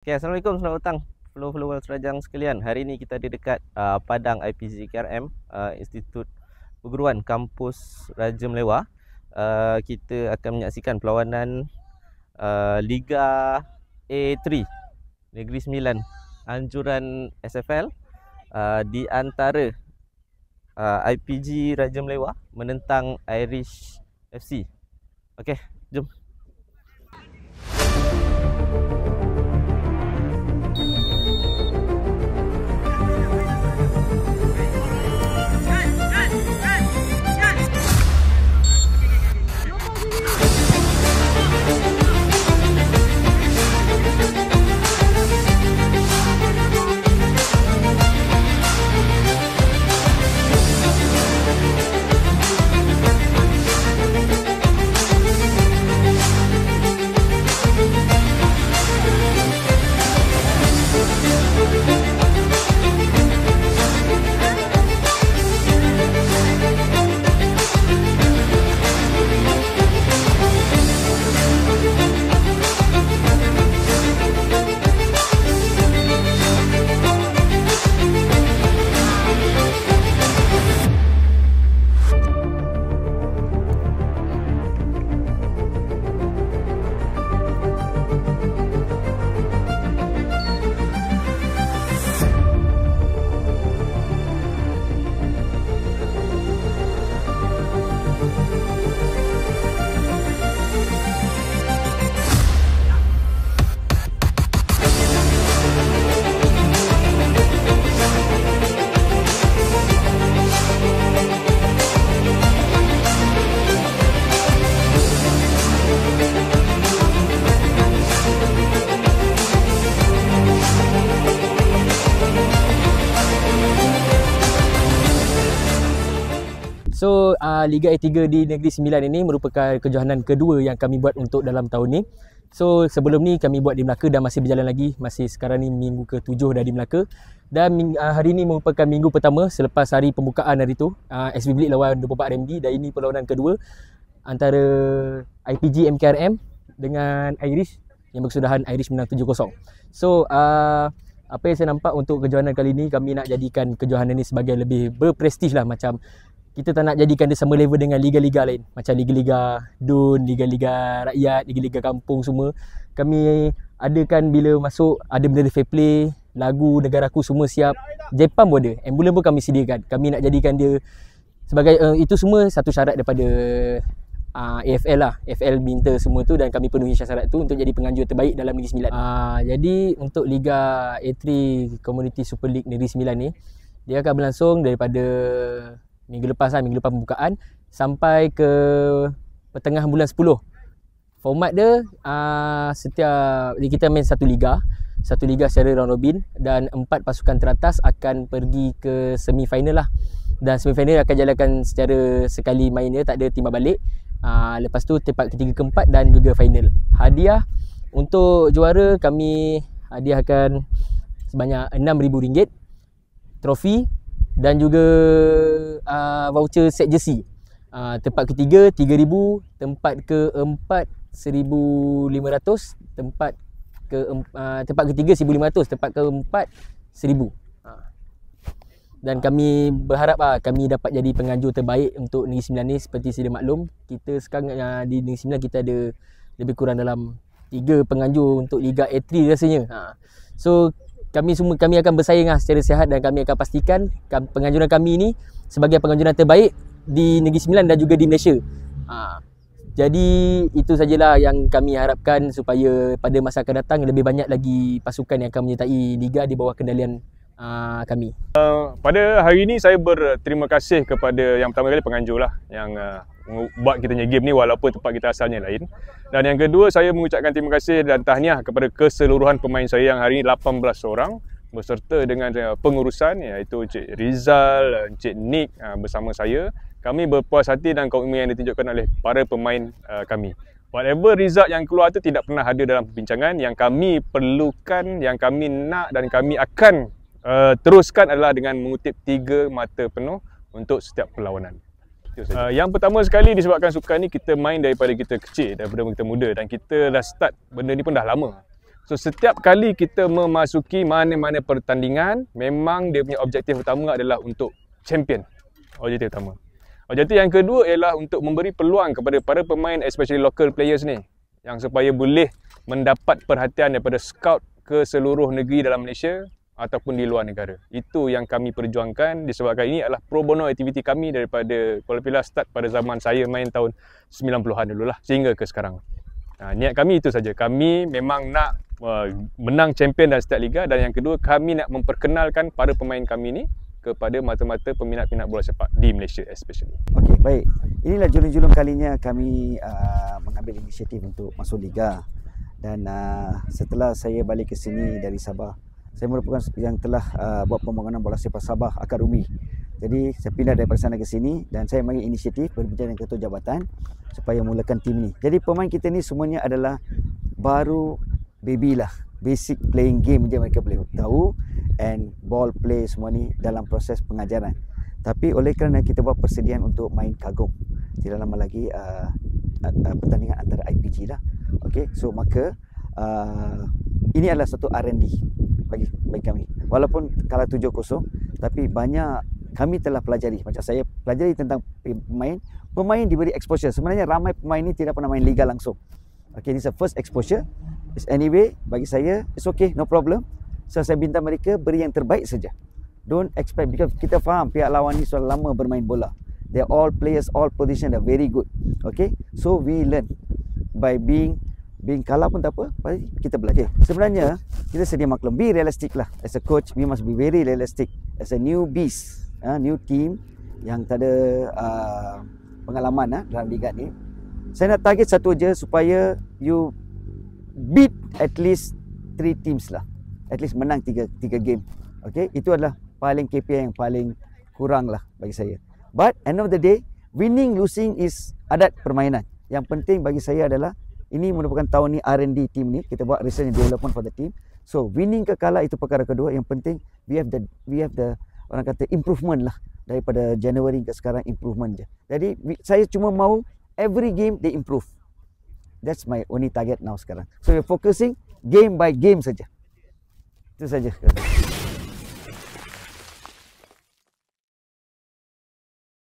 Okay, Assalamualaikum, selamat datang. Follow-follow serajang sekalian. Hari ini kita ada dekat uh, Padang IPZ KRM uh, Institut Perguruan Kampus Raja Melewa. Uh, Kita akan menyaksikan perlawanan uh, Liga A3 Negeri Sembilan Anjuran SFL uh, Di antara uh, IPG Raja Melewa Menentang Irish FC Okay, jom So uh, Liga A3 di Negeri Sembilan ini merupakan kejohanan kedua yang kami buat untuk dalam tahun ni. So sebelum ni kami buat di Melaka dan masih berjalan lagi. Masih sekarang ni minggu ke-7 dah di Melaka. Dan uh, hari ini merupakan minggu pertama selepas hari pembukaan hari tu. Uh, SB Blik lawan 24 RMD dan ini perlawanan kedua antara IPG MKRM dengan Irish yang berkesudahan Irish menang 7-0. So uh, apa yang saya nampak untuk kejohanan kali ni kami nak jadikan kejohanan ni sebagai lebih berprestij lah macam kita tak nak jadikan dia sama level dengan liga-liga lain. Macam liga-liga dun, liga-liga rakyat, liga-liga kampung semua. Kami adakan bila masuk ada benda fair play lagu negaraku semua siap. Jepang pun ada ambulans pun kami sediakan. Kami nak jadikan dia sebagai uh, itu semua satu syarat daripada uh, AFL lah. AFL minta semua tu dan kami penuhi syarat tu untuk jadi penganjur terbaik dalam Negeri Sembilan. Uh, jadi untuk Liga A3 Community Super League Negeri Sembilan ni dia akan berlangsung daripada minggu lepas lah, minggu lepas pembukaan sampai ke pertengahan bulan 10. Format dia uh, setiap kita main satu liga, satu liga secara round robin dan empat pasukan teratas akan pergi ke semi final lah. Dan semi final akan jalankan secara sekali main dia tak ada timbal balik. Uh, lepas tu tempat ketiga keempat dan juga final. Hadiah untuk juara kami hadiahkan sebanyak RM6,000 trofi dan juga uh, voucher set jersey. Uh, tempat ketiga 3000, tempat keempat 1500, tempat ke uh, tempat ketiga 1500, tempat keempat 1000. Uh. Dan kami berharap lah kami dapat jadi penganjur terbaik untuk Negeri Sembilan ni seperti sedia maklum. Kita sekarang uh, di Negeri Sembilan kita ada lebih kurang dalam 3 penganjur untuk Liga A3 rasanya. Ha. So kami semua kami akan bersaing lah secara sihat dan kami akan pastikan penganjuran kami ini sebagai penganjuran terbaik di Negeri Sembilan dan juga di Malaysia. Ha. Jadi itu sajalah yang kami harapkan supaya pada masa akan datang lebih banyak lagi pasukan yang akan menyertai liga di bawah kendalian uh, kami. Uh, pada hari ini saya berterima kasih kepada yang pertama kali penganjur lah yang uh, buat kita punya game ni walaupun tempat kita asalnya lain. Dan yang kedua saya mengucapkan terima kasih dan tahniah kepada keseluruhan pemain saya yang hari ini 18 orang beserta dengan pengurusan iaitu Encik Rizal, Encik Nick bersama saya. Kami berpuas hati dan komitmen yang ditunjukkan oleh para pemain kami. Whatever result yang keluar tu tidak pernah ada dalam perbincangan yang kami perlukan, yang kami nak dan kami akan uh, teruskan adalah dengan mengutip tiga mata penuh untuk setiap perlawanan. Uh, yang pertama sekali disebabkan sukan ni kita main daripada kita kecil, daripada kita muda dan kita dah start benda ni pun dah lama. So setiap kali kita memasuki mana-mana pertandingan, memang dia punya objektif utama adalah untuk champion. Objektif utama. Objektif yang kedua ialah untuk memberi peluang kepada para pemain especially local players ni yang supaya boleh mendapat perhatian daripada scout ke seluruh negeri dalam Malaysia ataupun di luar negara. Itu yang kami perjuangkan disebabkan ini adalah pro bono aktiviti kami daripada Kuala Pilah start pada zaman saya main tahun 90-an dulu lah sehingga ke sekarang. Ha, niat kami itu saja. Kami memang nak uh, menang champion dan setiap liga dan yang kedua kami nak memperkenalkan para pemain kami ni kepada mata-mata peminat-peminat bola sepak di Malaysia especially. Okey, baik. Inilah julung-julung kalinya kami uh, mengambil inisiatif untuk masuk liga. Dan uh, setelah saya balik ke sini dari Sabah, saya merupakan yang telah uh, buat pembangunan bola sepak Sabah Akademi. Jadi saya pindah dari sana ke sini dan saya mengambil inisiatif berbincang dengan ketua jabatan supaya mulakan tim ni. Jadi pemain kita ni semuanya adalah baru baby lah. Basic playing game je mereka boleh tahu and ball play semua ni dalam proses pengajaran. Tapi oleh kerana kita buat persediaan untuk main kagum tidak lama lagi uh, uh, pertandingan antara IPG lah. Okay, so maka uh, ini adalah satu R&D bagi bagi kami. Walaupun kalah 7-0 tapi banyak kami telah pelajari. Macam saya pelajari tentang pemain pemain diberi exposure. Sebenarnya ramai pemain ini tidak pernah main liga langsung. Okay this is the first exposure. It's anyway bagi saya it's okay no problem. So saya minta mereka beri yang terbaik saja. Don't expect because kita faham pihak lawan ni sudah lama bermain bola. They all players all position are very good. Okay? So we learn by being being kalah pun tak apa kita belajar. Sebenarnya kita sedia maklum be realistic lah as a coach we must be very realistic as a new beast uh, new team yang tak ada uh, pengalaman uh, dalam liga ni. Saya nak target satu aja supaya you beat at least three teams lah. At least menang tiga tiga game. Okay, itu adalah paling KPI yang paling kurang lah bagi saya. But end of the day, winning losing is adat permainan. Yang penting bagi saya adalah ini merupakan tahun ni R&D team ni kita buat research and development for the team. So winning ke kalah itu perkara kedua. Yang penting we have the we have the orang kata improvement lah daripada January ke sekarang improvement je. Jadi saya cuma mau every game they improve. That's my only target now sekarang. So we're focusing game by game saja. Itu saja.